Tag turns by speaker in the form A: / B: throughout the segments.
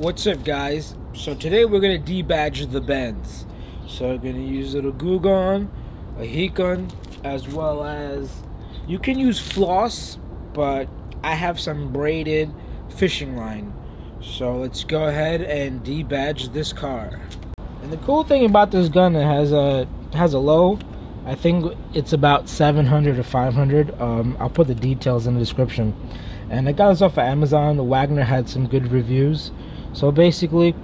A: What's up guys? So today we're gonna debadge the Benz. So we're gonna use a little glue gun, a heat gun, as well as you can use floss, but I have some braided fishing line. So let's go ahead and debadge this car. And the cool thing about this gun, it has a has a low. I think it's about 700 or 500. Um, I'll put the details in the description. And I got this off of Amazon. Wagner had some good reviews. So basically,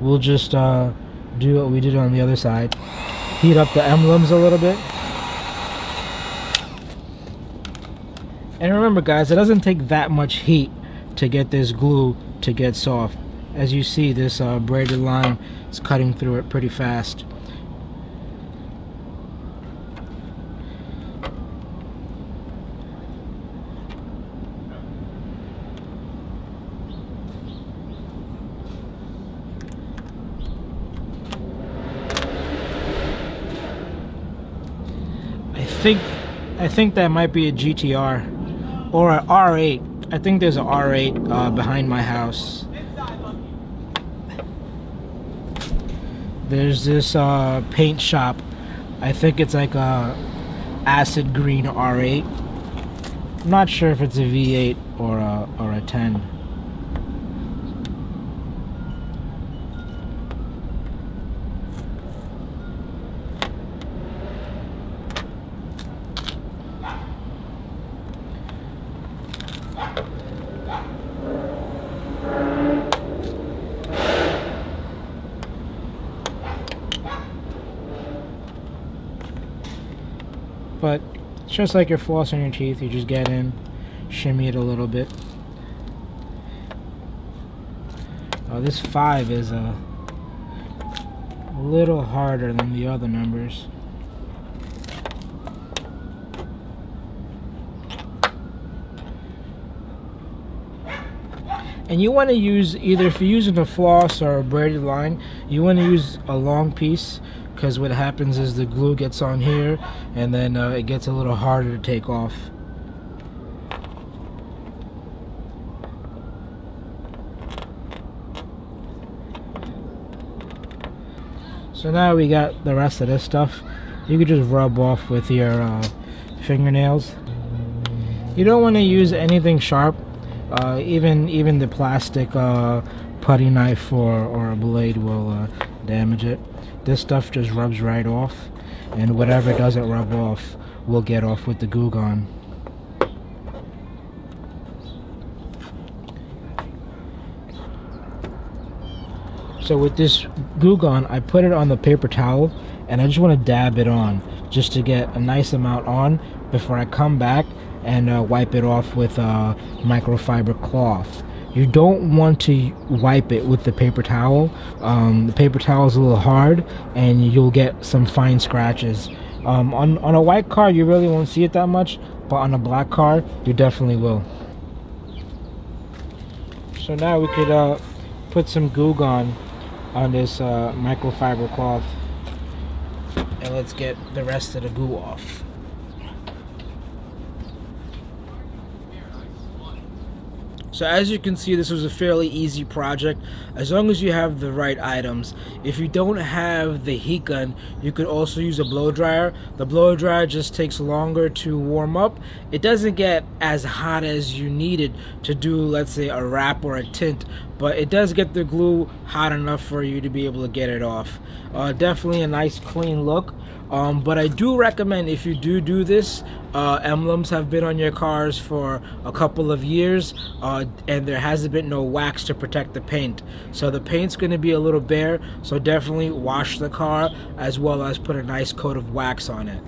A: we'll just uh, do what we did on the other side. Heat up the emblems a little bit. And remember guys, it doesn't take that much heat to get this glue to get soft. As you see, this uh, braided line is cutting through it pretty fast. I think I think that might be a GTR or an R8. I think there's an R8 uh, behind my house. There's this uh, paint shop. I think it's like a acid green R8. I'm not sure if it's a V8 or a or a 10. But it's just like your floss on your teeth. You just get in, shimmy it a little bit. Oh, this five is uh, a little harder than the other numbers. And you want to use either if you're using a floss or a braided line, you want to use a long piece because what happens is the glue gets on here and then uh, it gets a little harder to take off. So now we got the rest of this stuff. You could just rub off with your uh, fingernails. You don't want to use anything sharp. Uh, even even the plastic uh, putty knife or, or a blade will uh, damage it. This stuff just rubs right off, and whatever doesn't rub off will get off with the Goo Gone. So with this Goo Gone, I put it on the paper towel, and I just want to dab it on, just to get a nice amount on before I come back and uh, wipe it off with a microfiber cloth. You don't want to wipe it with the paper towel. Um, the paper towel is a little hard and you'll get some fine scratches. Um, on, on a white car, you really won't see it that much, but on a black car, you definitely will. So now we could uh, put some Goo Gone on this uh, microfiber cloth and let's get the rest of the goo off. So as you can see, this was a fairly easy project as long as you have the right items. If you don't have the heat gun, you could also use a blow dryer. The blow dryer just takes longer to warm up. It doesn't get as hot as you need it to do, let's say, a wrap or a tint, but it does get the glue hot enough for you to be able to get it off. Uh, definitely a nice clean look. Um, but I do recommend if you do do this, uh, emblems have been on your cars for a couple of years, uh, and there hasn't been no wax to protect the paint. So the paint's going to be a little bare, so definitely wash the car as well as put a nice coat of wax on it.